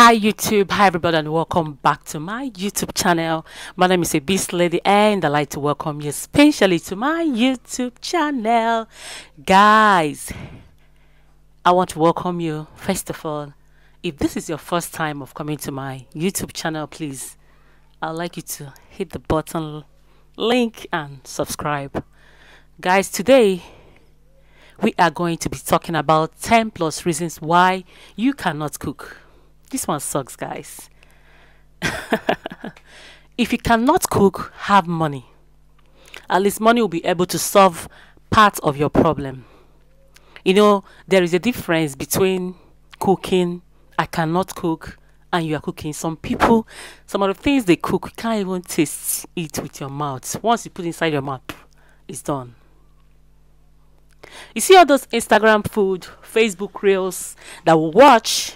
Hi YouTube, hi everybody and welcome back to my YouTube channel. My name is Ebyslady and I'd like to welcome you especially to my YouTube channel. Guys, I want to welcome you first of all. If this is your first time of coming to my YouTube channel, please, I'd like you to hit the button link and subscribe. Guys, today we are going to be talking about 10 plus reasons why you cannot cook. This one sucks, guys. if you cannot cook, have money. At least money will be able to solve part of your problem. You know, there is a difference between cooking, I cannot cook, and you are cooking. Some people, some of the things they cook, you can't even taste it with your mouth. Once you put inside your mouth, it's done. You see all those Instagram food, Facebook reels that we watch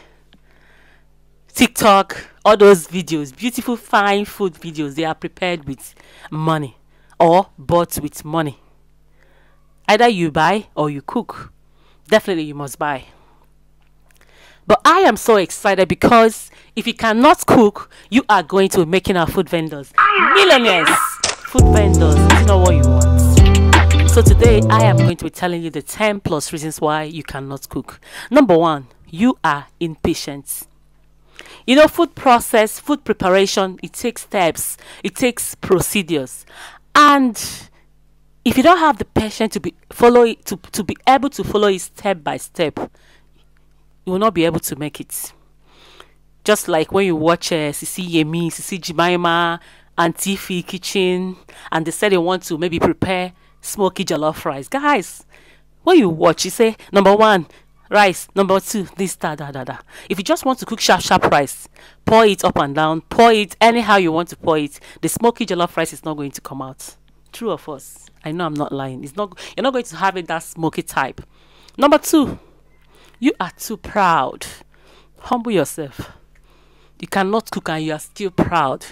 TikTok, all those videos, beautiful, fine food videos, they are prepared with money or bought with money. Either you buy or you cook. Definitely, you must buy. But I am so excited because if you cannot cook, you are going to be making our food vendors millionaires. Food vendors, is not what you want. So today, I am going to be telling you the 10 plus reasons why you cannot cook. Number one, you are impatient. You know, food process, food preparation, it takes steps, it takes procedures. And if you don't have the patience to be follow it, to, to be able to follow it step by step, you will not be able to make it. Just like when you watch uh, Sisi Yemi, Sisi Jimaima, Auntie Fee Kitchen, and they say they want to maybe prepare smoky jollof rice. Guys, when you watch, you say, number one, rice number two this da da da da. If you just want to cook sharp sharp rice pour it up and down pour it anyhow you want to pour it the smoky jollof rice is not going to come out. True of us i know i'm not lying. It's not you're not going to have it that smoky type. Number two you are too proud. Humble yourself. You cannot cook and you are still proud.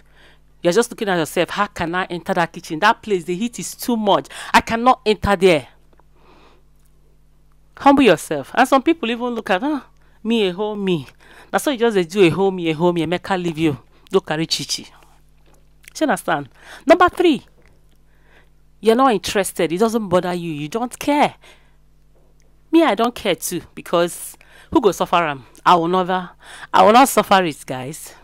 You're just looking at yourself. How can i enter that kitchen? That place the heat is too much. I cannot enter there humble yourself. And some people even look at ah me a whole me na so you just do a whole me a whole me emeka leave you. Go carry chichi. You understand? Number three you're not interested. It doesn't bother you. You don't care. Me i don't care too because who go suffer i will never i will not suffer it guys.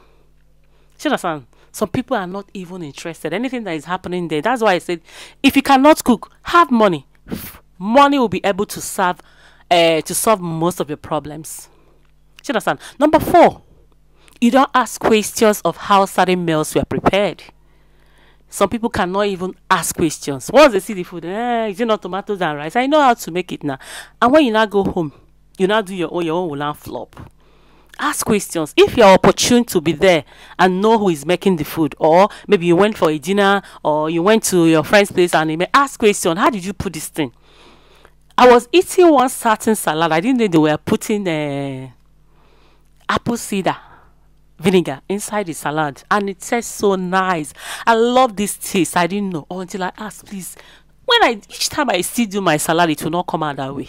You understand? Some people are not even interested. Anything that is happening there that's why i said if you cannot cook have money. Money will be able to serve uh, to solve most of your problems. Do you understand? Number four, you don't ask questions of how certain meals were prepared. Some people cannot even ask questions. Once they see the food, eh, is it not tomatoes and rice? I know how to make it now. And when you now go home, you now do your own, your own will now flop. Ask questions. If you're opportune to be there and know who is making the food, or maybe you went for a dinner or you went to your friend's place and they may ask question, how did you put this thing? I was eating one certain salad. I didn't know they were putting uh, apple cider vinegar inside the salad, and it tastes so nice. I love this taste. I didn't know until I asked, please. When I each time I still do my salad, it will not come out that way.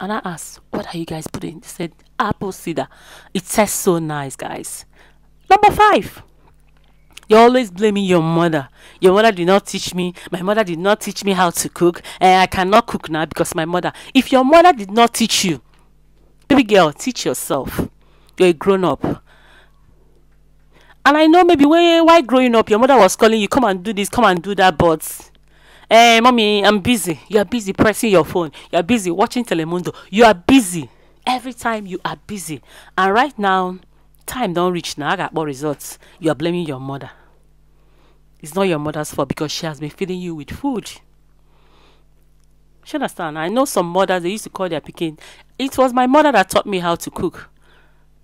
And I asked, what are you guys putting? They said apple cider. It tastes so nice, guys. Number five. You're always blaming your mother. Your mother did not teach me. My mother did not teach me how to cook. And I cannot cook now because my mother. If your mother did not teach you, baby girl, teach yourself. You're a grown up. And I know maybe when while growing up, your mother was calling you, come and do this, come and do that, but Hey, mommy, I'm busy. You are busy pressing your phone. You are busy watching Telemundo. You are busy. Every time you are busy. And right now, time don't reach now. I got more results. You are blaming your mother. It's not your mother's fault because she has been feeding you with food. You understand? I know some mothers they used to call their picking. It was my mother that taught me how to cook.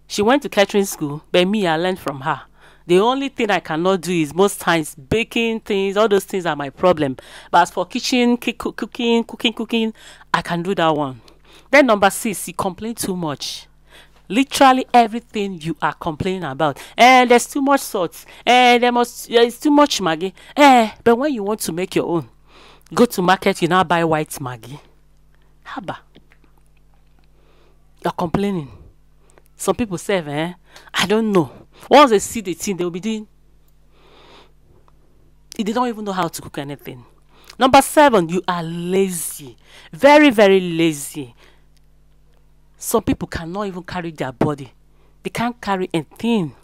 She went to catering school, but me, I learned from her. The only thing I cannot do is most times baking things, all those things are my problem. But as for kitchen, cooking, cooking, cooking, I can do that one. Then number six, you complain too much literally everything you are complaining about. Eh there's too much salt. Eh there must there's too much maggi. Eh but when you want to make your own go to market you now buy white maggi. Haba. You're complaining. Some people say eh i don't know. Once they see the thing they will be doing they don't even know how to cook anything. Number seven you are lazy. Very very lazy some people cannot even carry their body they can't carry anything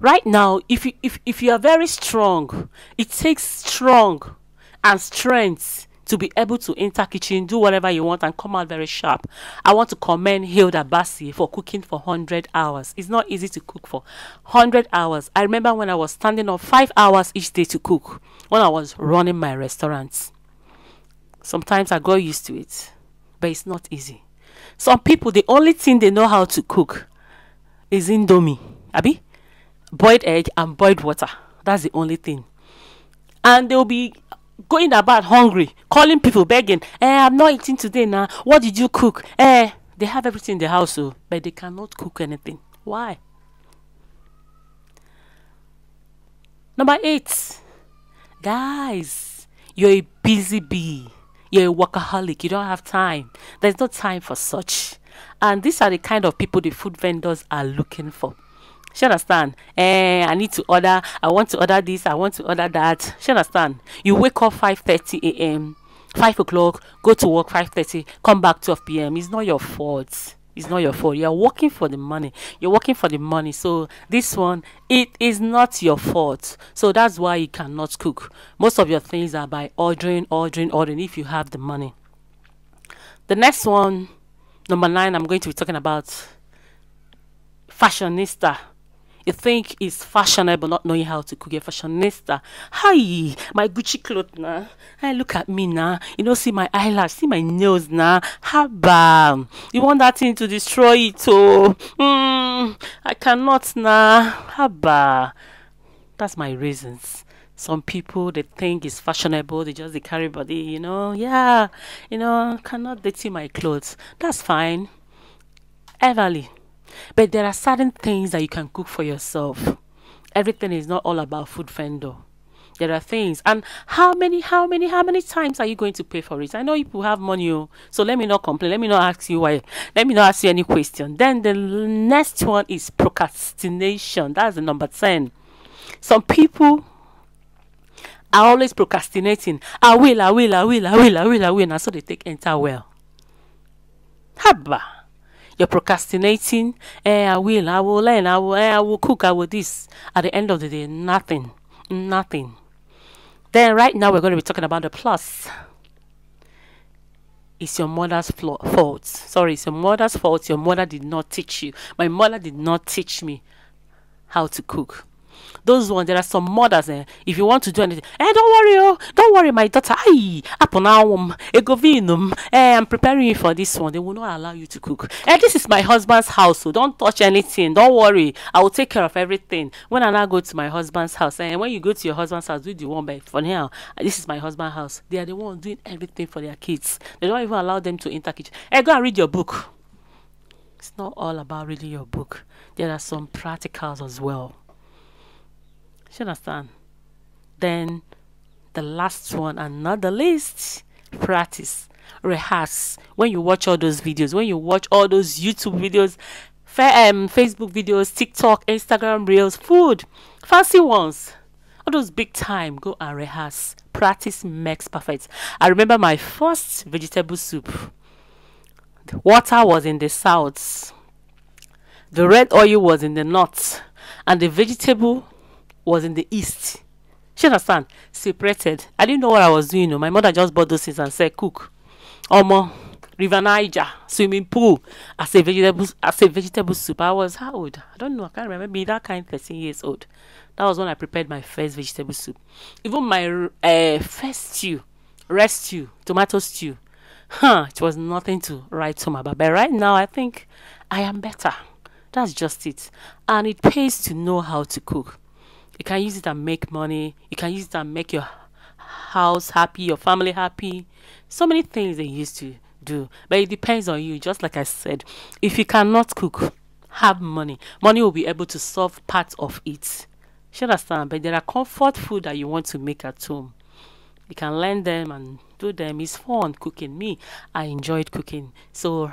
right now if you if, if you are very strong it takes strong and strength to be able to enter kitchen, do whatever you want, and come out very sharp. I want to commend Hilda Baci for cooking for 100 hours. It's not easy to cook for 100 hours. I remember when I was standing up five hours each day to cook when I was running my restaurants. Sometimes I got used to it, but it's not easy. Some people, the only thing they know how to cook is indomie, abi, boiled egg and boiled water. That's the only thing. And they'll be going about hungry, calling people, begging, eh, I'm not eating today now. What did you cook? Eh, they have everything in the house, so, oh, but they cannot cook anything. Why? Number eight, guys, you're a busy bee. You're a workaholic. You don't have time. There's no time for such. And these are the kind of people the food vendors are looking for. She understand? Eh, I need to order. I want to order this. I want to order that. She understand? You wake up 5:30 a.m. 5 o'clock, go to work 5:30, come back 12 p.m. It's not your fault. It's not your fault. You're working for the money. You're working for the money. So this one, it is not your fault. So that's why you cannot cook. Most of your things are by ordering, ordering, ordering. If you have the money. The next one, number nine, I'm going to be talking about fashionista you think it's fashionable not knowing how to cook a fashionista? Hi my gucci cloth now hey look at me now you know see my eyelash see my nails now How haba you want that thing to destroy it oh. Mm, i cannot now haba that's my reasons. Some people they think it's fashionable. They just they carry body you know? Yeah. You know cannot dirty my clothes. That's fine. Everly but there are certain things that you can cook for yourself. Everything is not all about food vendor. There are things. And how many, how many, how many times are you going to pay for it? I know people have money, oh, so let me not complain. Let me not ask you why. Let me not ask you any question. Then the next one is procrastination. That's the number 10. Some people are always procrastinating. I will, I will, I will, I will, I will, I will. And so they take enter well. Haba. You're procrastinating. Eh, I will, I will learn, I will, eh, I will cook, I will this. At the end of the day, nothing. Nothing. Then right now we're going to be talking about the plus. It's your mother's fault. Sorry, it's your mother's fault. Your mother did not teach you. My mother did not teach me how to cook those ones there are some mothers eh, if you want to do anything eh don't worry oh don't worry my daughter aye aponawum egovinum eh i'm preparing you for this one they will not allow you to cook. Eh this is my husband's house so don't touch anything don't worry i will take care of everything. When i now go to my husband's house and eh, when you go to your husband's house do the one by for now this is my husband's house they are the ones doing everything for their kids. They don't even allow them to enter kitchen. Eh go and read your book. It's not all about reading your book. There are some practicals as well you understand? Then the last one and not the least, practice, rehearse. When you watch all those videos, when you watch all those YouTube videos, um, Facebook videos, TikTok, Instagram reels, food, fancy ones, all those big time, go and rehearse. Practice makes perfect. I remember my first vegetable soup. The water was in the south, the red oil was in the north, and the vegetable was in the east. She understand? Separated. I didn't know what I was doing. No. My mother just bought those things and said, cook. Omo, River Niger, swimming pool, as a vegetable as a vegetable soup. I was how old? I don't know. I can't remember. Maybe that kind 13 years old. That was when I prepared my first vegetable soup. Even my uh, first stew, red stew, tomato stew. Huh, it was nothing to write home about. But right now, I think I am better. That's just it. And it pays to know how to cook. You can use it and make money. You can use it and make your house happy, your family happy. So many things they used to do. But it depends on you. Just like I said, if you cannot cook, have money. Money will be able to solve part of it. You understand? But there are comfort food that you want to make at home. You can learn them and do them. It's fun cooking. Me, I enjoyed cooking. So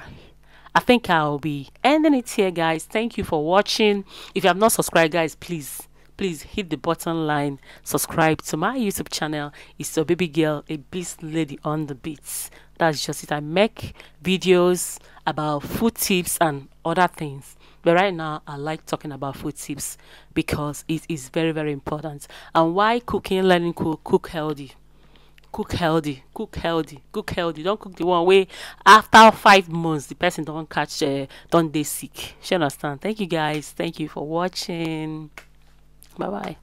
I think I'll be ending it here, guys. Thank you for watching. If you have not subscribed, guys, please please hit the button line subscribe to my youtube channel. It's your baby girl Ebyslady on the beats. That's just it. I make videos about food tips and other things. But right now i like talking about food tips because it is very very important. And why cooking learning cook cook healthy? Cook healthy cook healthy cook healthy. Don't cook the one way. After five months the person don't catch uh, don't they sick. You understand? Thank you guys. Thank you for watching bye bye